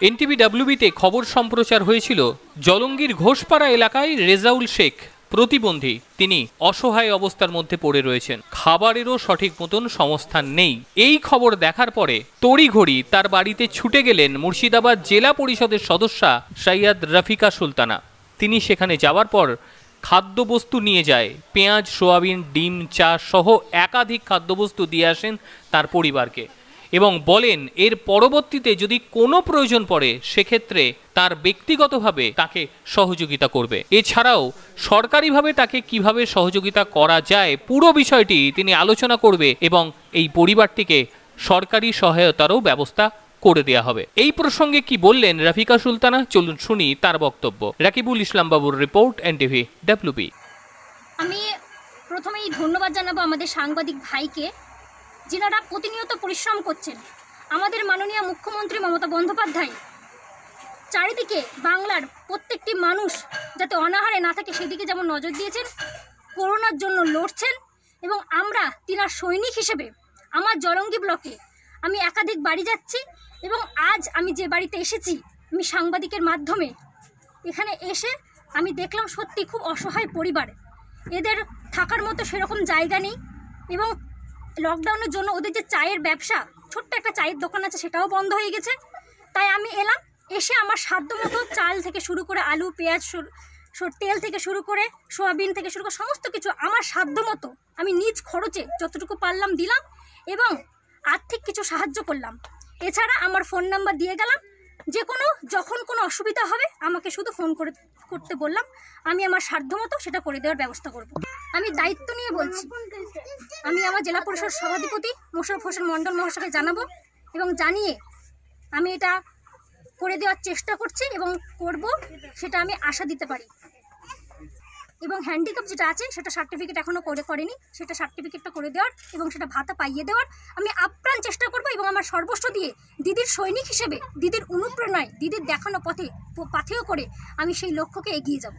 NTV ডাব্লিউবিতে খবর সম্প্রচার হয়েছিল জলঙ্গির ঘোষপাড়া এলাকায় রেজাউল শেখ, প্রতিবন্ধী। তিনি অসহায় অবস্থার মধ্যে পড়ে রয়েছেন। খাবারেরও সঠিক মতন সংস্থান নেই। এই খবর দেখার পরে তড়িঘড়ি তার বাড়িতে ছুটে গেলেন মুর্শিদাবাদ জেলা পরিষদের সদস্যা সৈয়দ রফিকা সুলতানা। তিনি সেখানে যাওয়ার পর খাদ্যবস্তু নিয়ে যায়। পেঁয়াজ, সোয়াবিন, ডিম, চা সহ একাধিক খাদ্যবস্তু দিয়ে আসেন তার পরিবারকে। এবং বলেন, এর পরবর্তীতে যদি কোনো প্রয়োজন পড়ে, সেক্ষেত্রে তার ব্যক্তিগতভাবে তাকে সহযোগিতা করবে। এছাড়াও, সরকারিভাবে তাকে কীভাবে সহযোগিতা করা যায়, পুরো বিষয়টি তিনি আলোচনা করবে এবং এই পরিবারটিকে সরকারি সহায়তারও ব্যবস্থা করে দেওয়া হবে। এই প্রসঙ্গে কি বললেন রাফিকা সুলতানা? চলুন শুনি তার বক্তব্য। রাকিবুল ইসলাম বাবুর রিপোর্ট, এনটিভি, ডাব্লিউবি। আমি প্রথমেই ধন্যবাদ জানাব আমাদের সাংবাদিক ভাইকে। যিনারা প্রতিনিয়ত পরিশ্রম করছেন। আমাদের মাননীয় মুখ্যমন্ত্রী মমতা বন্দ্যোপাধ্যায়। চারিদিকে বাংলার প্রত্যেকটি মানুষ যাতে অনাহারে না থাকে, সেদিকে যেমন নজর দিয়েছেন, করোনার জন্য লড়ছেন এবং আমরা তিনার সৈনিক হিসেবে আমার জলঙ্গি ব্লকে আমি একাধিক বাড়ি যাচ্ছি এবং আজ আমি যে বাড়িতে এসেছি, আমি সাংবাদিকের মাধ্যমে, এখানে এসে আমি দেখলাম সত্যি খুব অসহায় পরিবার। এদের থাকার মতো সেরকম জায়গা নেই এবং লকডাউনের জন্য ওদের যে চায়ের ব্যবসা, ছোট্ট একটা চায়ের দোকান আছে, সেটাও বন্ধ হয়ে গেছে। তাই আমি এলাম, এসে আমার সাধ্য মতো চাল থেকে শুরু করে আলু, পেঁয়াজ তেল থেকে শুরু করে সোয়াবিন থেকে শুরু করে সমস্ত কিছু আমার সাধ্য মতো আমি নিজ খরচে যতটুকু পারলাম দিলাম এবং আর্থিক কিছু সাহায্য করলাম। এছাড়া আমার ফোন নাম্বার দিয়ে গেলাম, যে কোনো, যখন কোনো অসুবিধা হবে আমাকে শুধু ফোন করে, করতে বললাম, আমি আমার সাধ্য মতো সেটা করে দেওয়ার ব্যবস্থা করব। আমি দায়িত্ব নিয়ে বলছি আমি আমার জেলা পরিষদ সভাধিপতি মোশারফ হোসেন মণ্ডল মহাশয়কে জানাব এবং জানিয়ে আমি এটা করে দেওয়ার চেষ্টা করছি এবং করব, সেটা আমি আশা দিতে পারি। এবং হ্যান্ডিক্যাপ যেটা আছে, সেটা সার্টিফিকেট এখনও করে করেনি, সেটা সার্টিফিকেটটা করে দেওয়ার এবং সেটা ভাতা পাইয়ে দেওয়ার আমি আপ্রাণ চেষ্টা করব এবং আমার সর্বস্ব দিয়ে দিদির সৈনিক হিসেবে, দিদির অনুপ্রেরণায়, দিদির দেখানো পথে, পথেও করে আমি সেই লক্ষ্যকে এগিয়ে যাব।